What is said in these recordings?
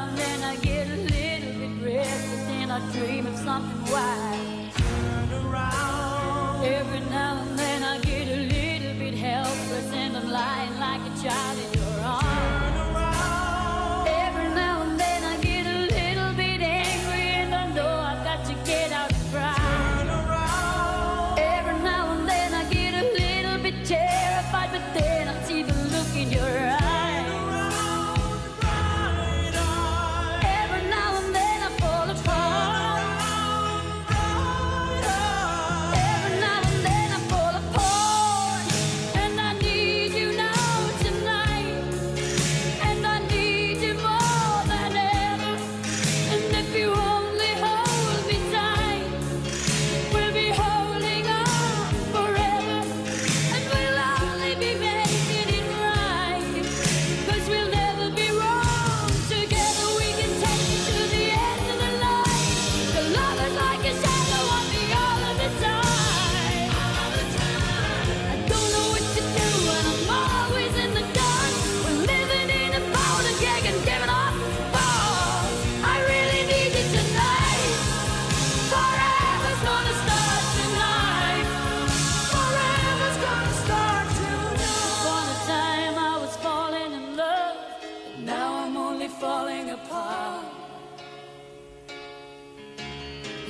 And then I get a little bit restless and I dream of something wise. Turn around. Every now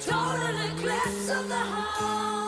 Total eclipse of the heart.